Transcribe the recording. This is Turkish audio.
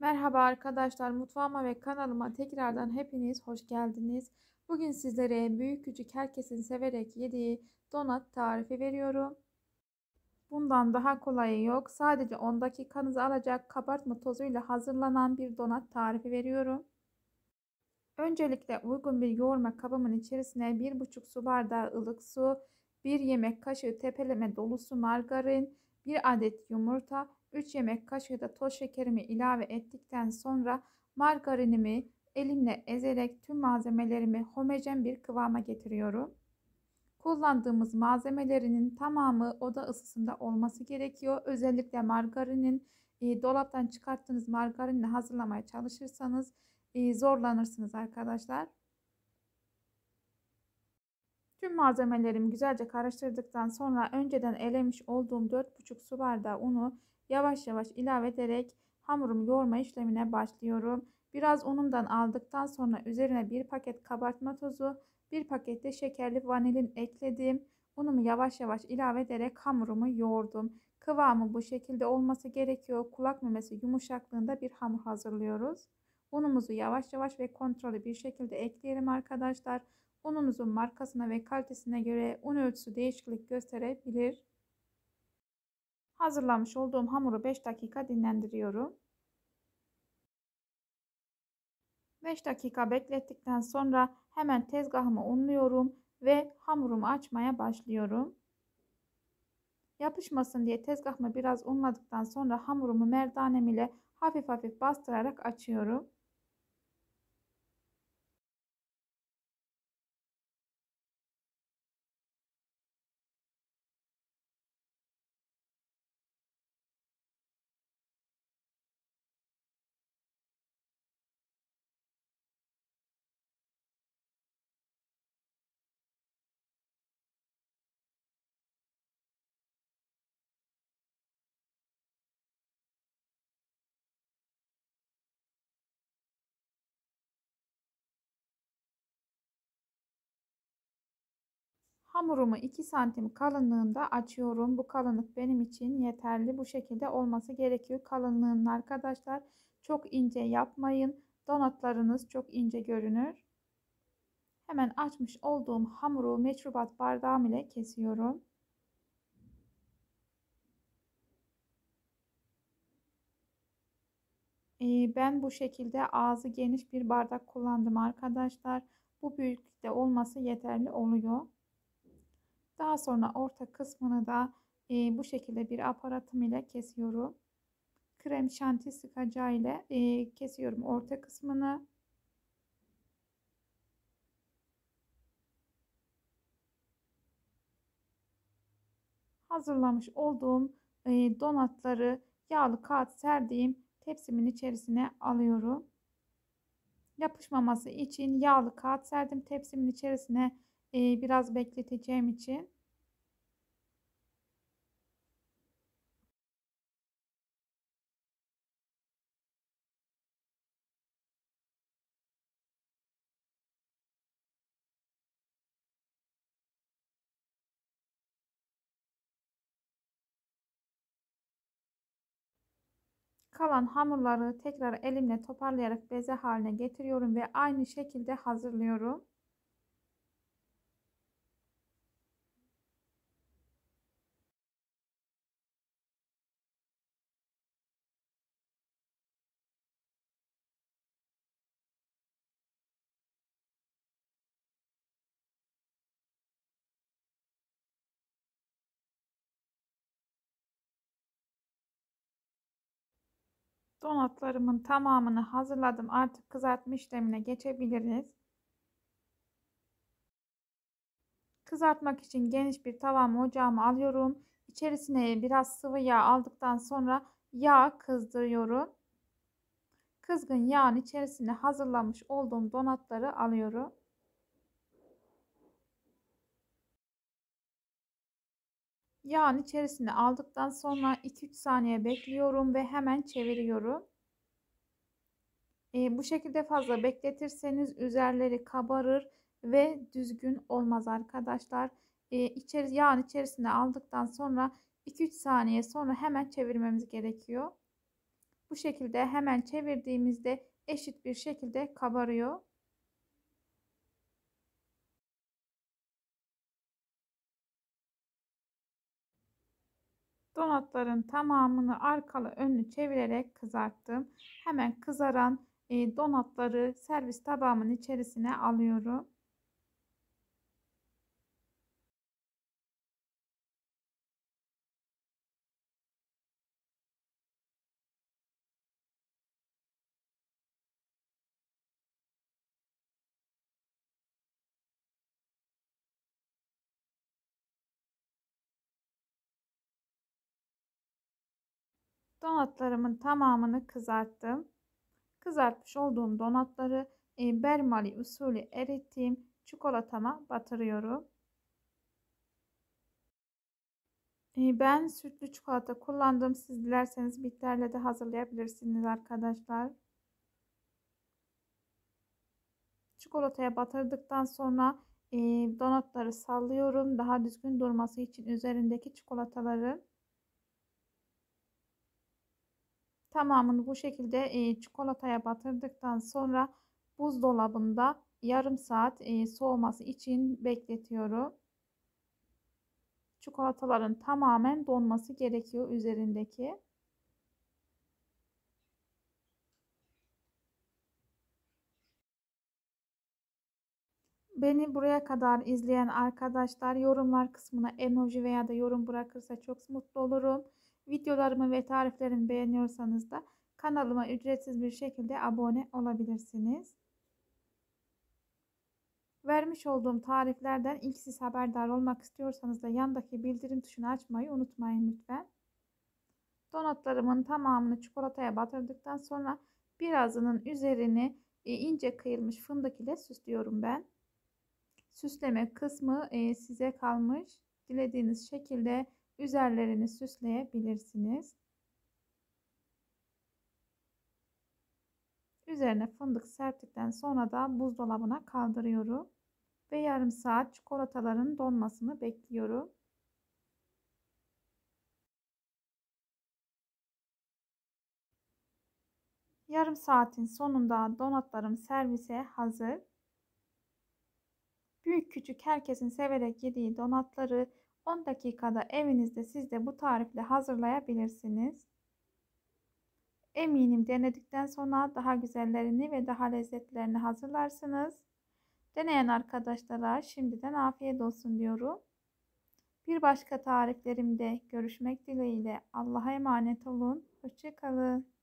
Merhaba arkadaşlar, mutfağıma ve kanalıma tekrardan hepiniz hoş geldiniz. Bugün sizlere büyük küçük herkesin severek yediği donat tarifi veriyorum. Bundan daha kolayı yok. Sadece 10 dakikanızı alacak kabartma tozuyla hazırlanan bir donat tarifi veriyorum. Öncelikle uygun bir yoğurma kabımın içerisine 1,5 su bardağı ılık su, 1 yemek kaşığı tepeleme dolusu margarin, 1 adet yumurta, 3 yemek kaşığı da toz şekerimi ilave ettikten sonra margarinimi elimle ezerek tüm malzemelerimi homojen bir kıvama getiriyorum. Kullandığımız malzemelerinin tamamı oda ısısında olması gerekiyor. Özellikle margarinin e, dolaptan çıkarttığınız margarinle hazırlamaya çalışırsanız e, zorlanırsınız arkadaşlar. Tüm malzemelerimi güzelce karıştırdıktan sonra önceden elemiş olduğum 4,5 su bardağı unu yavaş yavaş ilave ederek hamurumu yoğurma işlemine başlıyorum. Biraz unumdan aldıktan sonra üzerine bir paket kabartma tozu, bir paket de şekerli vanilin ekledim. Unumu yavaş yavaş ilave ederek hamurumu yoğurdum. Kıvamı bu şekilde olması gerekiyor. Kulak memesi yumuşaklığında bir hamur hazırlıyoruz. Unumuzu yavaş yavaş ve kontrollü bir şekilde ekleyelim arkadaşlar. Ununuzun markasına ve kalitesine göre un ölçüsü değişiklik gösterebilir. Hazırlamış olduğum hamuru 5 dakika dinlendiriyorum. 5 dakika beklettikten sonra hemen tezgahımı unluyorum ve hamurumu açmaya başlıyorum. Yapışmasın diye tezgahımı biraz unladıktan sonra hamurumu merdanem ile hafif hafif bastırarak açıyorum. Hamurumu 2 santim kalınlığında açıyorum. Bu kalınlık benim için yeterli. Bu şekilde olması gerekiyor kalınlığının arkadaşlar. Çok ince yapmayın. Donatlarınız çok ince görünür. Hemen açmış olduğum hamuru meşrubat bardağım ile kesiyorum. Ben bu şekilde ağzı geniş bir bardak kullandım arkadaşlar. Bu büyüklükte olması yeterli oluyor. Daha sonra orta kısmını da e, bu şekilde bir aparatım ile kesiyorum. Krem şanti sıkacağı ile e, kesiyorum orta kısmını. Hazırlamış olduğum e, donatları yağlı kağıt serdiğim tepsimin içerisine alıyorum. Yapışmaması için yağlı kağıt serdim tepsimin içerisine biraz bekleteceğim için. Kalan hamurları tekrar elimle toparlayarak beze haline getiriyorum ve aynı şekilde hazırlıyorum. Donatlarımın tamamını hazırladım. Artık kızartma işlemine geçebiliriz. Kızartmak için geniş bir tavam ocağıma alıyorum. İçerisine biraz sıvı yağ aldıktan sonra yağ kızdırıyorum. Kızgın yağın içerisine hazırlamış olduğum donatları alıyorum. Yağın içerisine aldıktan sonra 2-3 saniye bekliyorum ve hemen çeviriyorum. E, bu şekilde fazla bekletirseniz üzerleri kabarır ve düzgün olmaz arkadaşlar. E, içeri, yağın içerisine aldıktan sonra 2-3 saniye sonra hemen çevirmemiz gerekiyor. Bu şekilde hemen çevirdiğimizde eşit bir şekilde kabarıyor. Donatların tamamını arkalı önlü çevirerek kızarttım. Hemen kızaran e, donatları servis tabağımın içerisine alıyorum. Donatlarımın tamamını kızarttım. Kızartmış olduğum donatları e, bermali usulü erittiğim çikolatama batırıyorum. E, ben sütlü çikolata kullandım. Siz dilerseniz bitterle de hazırlayabilirsiniz arkadaşlar. Çikolataya batırdıktan sonra e, donatları sallıyorum. Daha düzgün durması için üzerindeki çikolataları Tamamını bu şekilde e, çikolataya batırdıktan sonra buzdolabında yarım saat e, soğuması için bekletiyorum. Çikolataların tamamen donması gerekiyor üzerindeki. Beni buraya kadar izleyen arkadaşlar yorumlar kısmına emoji veya da yorum bırakırsa çok mutlu olurum. Videolarımı ve tariflerimi beğeniyorsanız da kanalıma ücretsiz bir şekilde abone olabilirsiniz. Vermiş olduğum tariflerden ilk siz haberdar olmak istiyorsanız da yandaki bildirim tuşunu açmayı unutmayın lütfen. Donatlarımın tamamını çikolataya batırdıktan sonra birazının üzerini e, ince kıyılmış fındık ile süslüyorum ben. Süsleme kısmı e, size kalmış. Dilediğiniz şekilde üzerlerini süsleyebilirsiniz. Üzerine fındık serptikten sonra da buzdolabına kaldırıyorum. Ve yarım saat çikolataların donmasını bekliyorum. Yarım saatin sonunda donatlarım servise hazır. Büyük küçük herkesin severek yediği donatları 10 dakikada evinizde siz de bu tarifle hazırlayabilirsiniz. Eminim denedikten sonra daha güzellerini ve daha lezzetlerini hazırlarsınız. Deneyen arkadaşlara şimdiden afiyet olsun diyorum. Bir başka tariflerimde görüşmek dileğiyle Allah'a emanet olun. Hoşçakalın.